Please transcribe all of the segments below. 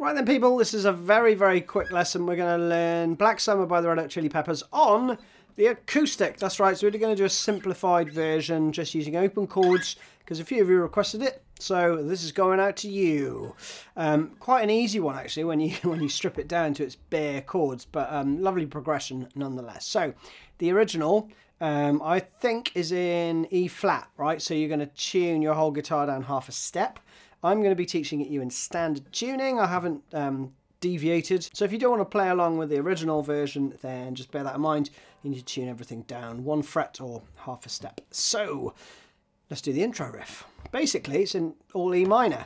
Right then people, this is a very, very quick lesson. We're going to learn Black Summer by the Red Hot Chili Peppers on the acoustic. That's right, so we're going to do a simplified version just using open chords because a few of you requested it. So this is going out to you. Um, quite an easy one actually when you when you strip it down to its bare chords, but um, lovely progression nonetheless. So the original um, I think is in E flat, right? So you're going to tune your whole guitar down half a step. I'm going to be teaching it you in standard tuning. I haven't um, deviated. So if you don't want to play along with the original version, then just bear that in mind. You need to tune everything down one fret or half a step. So let's do the intro riff. Basically, it's in all E minor.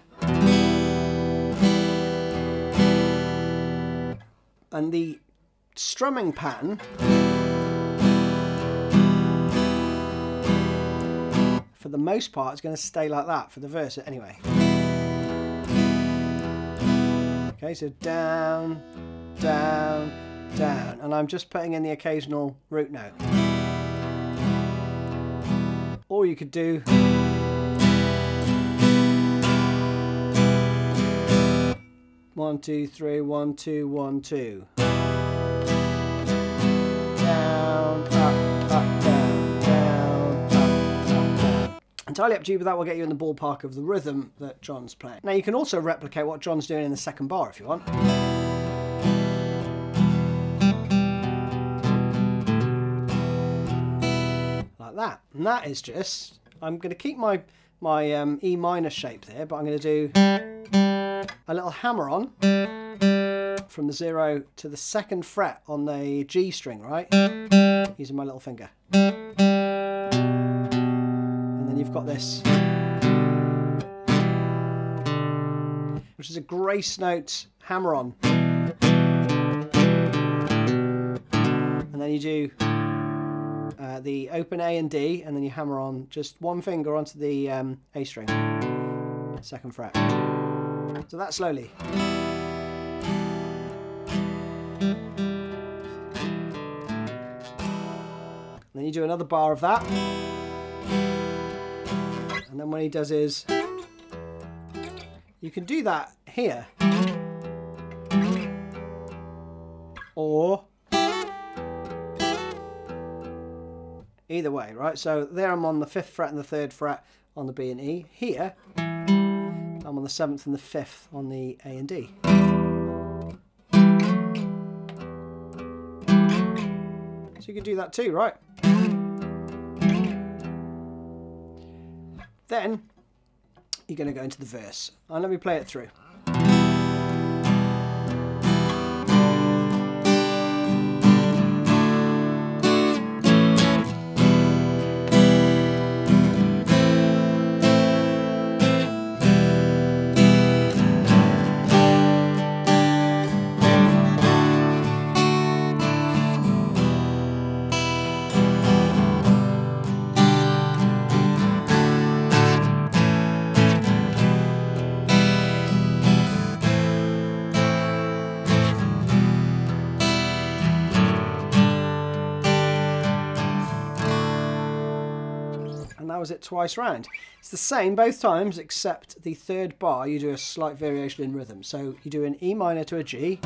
And the strumming pattern for the most part is going to stay like that for the verse anyway. Okay, so down, down, down. And I'm just putting in the occasional root note. Or you could do... One, two, three, one, two, one, two. Entirely up to you, but that will get you in the ballpark of the rhythm that John's playing. Now you can also replicate what John's doing in the second bar if you want. Like that. And that is just, I'm going to keep my, my um, E minor shape there, but I'm going to do a little hammer on from the zero to the second fret on the G string, right? Using my little finger got this. Which is a grace note hammer on. And then you do uh, the open A and D, and then you hammer on just one finger onto the um, A string, second fret. So that slowly. And then you do another bar of that. And then what he does is, you can do that here. Or either way, right? So there I'm on the fifth fret and the third fret on the B and E. Here, I'm on the seventh and the fifth on the A and D. So you can do that too, right? Then you're going to go into the verse. And let me play it through. That was it twice round. It's the same both times, except the third bar you do a slight variation in rhythm. So you do an E minor to a G.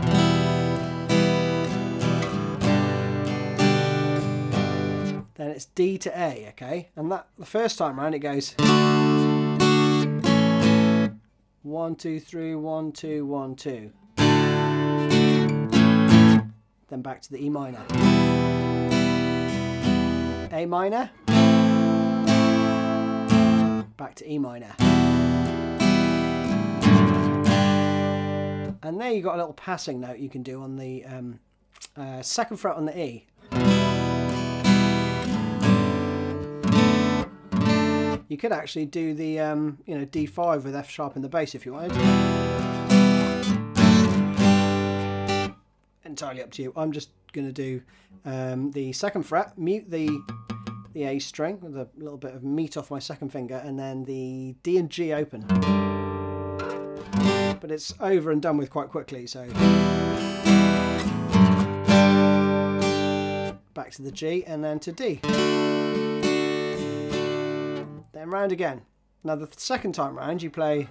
Then it's D to A, okay? And that the first time round it goes one, two, three, one, two, one, two. Then back to the E minor. A minor back to E minor. And there you've got a little passing note you can do on the um, uh, second fret on the E. You could actually do the um, you know D5 with F sharp in the bass if you wanted. Entirely up to you. I'm just going to do um, the second fret, mute the the A string with a little bit of meat off my second finger and then the D and G open. But it's over and done with quite quickly so back to the G and then to D. Then round again. Now the second time round you play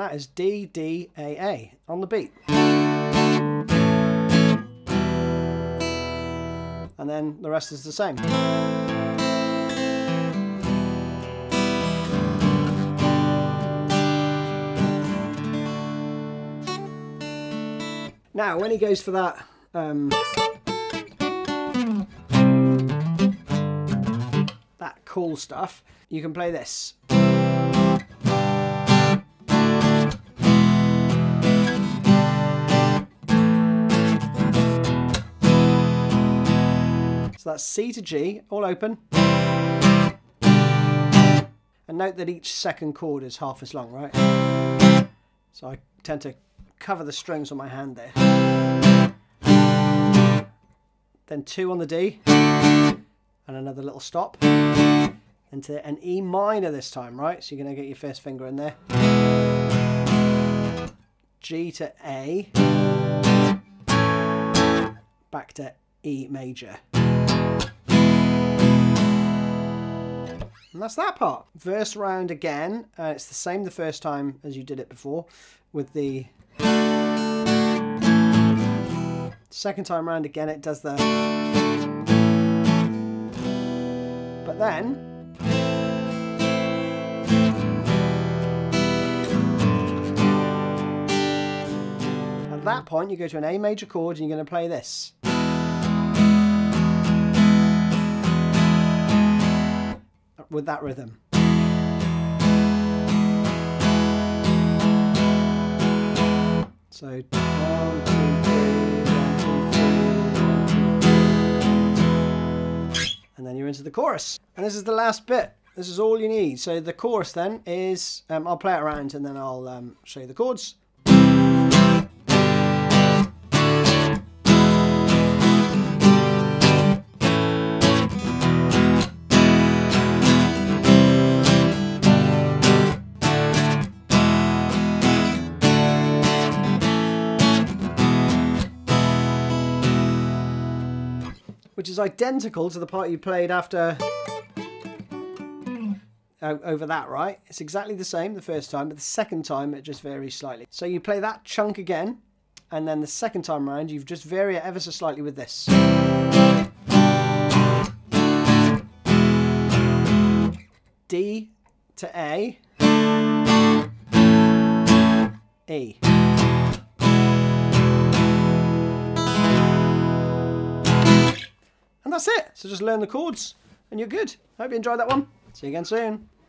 That is D, D, A, A on the beat. And then the rest is the same. Now, when he goes for that um, that cool stuff, you can play this. That's C to G, all open. And note that each second chord is half as long, right? So I tend to cover the strings on my hand there. Then two on the D, and another little stop. Into an E minor this time, right? So you're going to get your first finger in there. G to A. Back to E major. And that's that part. Verse round again. Uh, it's the same the first time as you did it before with the second time round again it does the but then at that point you go to an A major chord and you're going to play this with that rhythm. So and then you're into the chorus. And this is the last bit. This is all you need. So the chorus then is, um, I'll play it around and then I'll um, show you the chords. Which is identical to the part you played after over that, right? It's exactly the same the first time, but the second time it just varies slightly. So you play that chunk again, and then the second time around you've just vary it ever so slightly with this. D to A, E. And that's it. So just learn the chords and you're good. Hope you enjoyed that one. See you again soon.